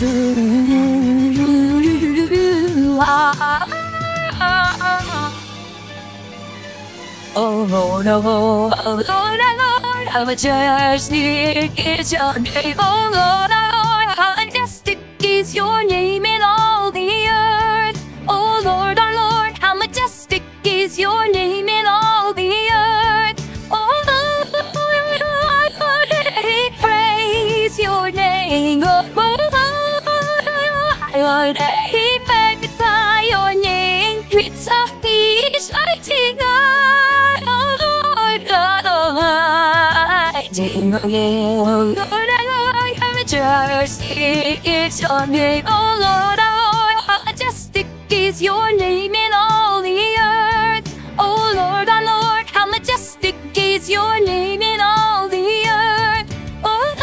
Oh oh Lord, oh Lord, oh Lord, how majestic is your name, oh oh Lord, Lord, I magnify your name, Prince of Peace, mighty God. Ding again, oh Lord, I have just it's your name, oh Lord, oh how majestic is your name in all the earth, oh Lord, oh Lord, how majestic is your name in all the earth, oh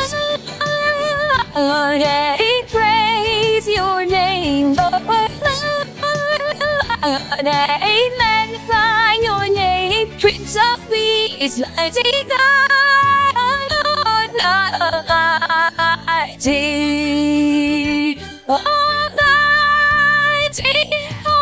Lord, I magnify your name, Prince of Peace, mighty God. Almighty, Almighty, just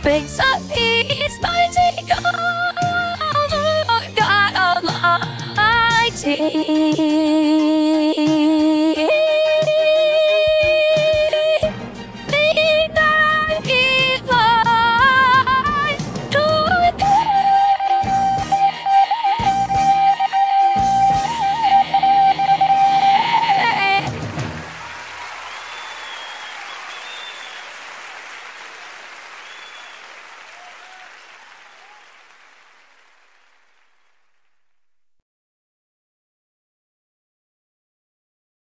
Prince of Peace, mighty.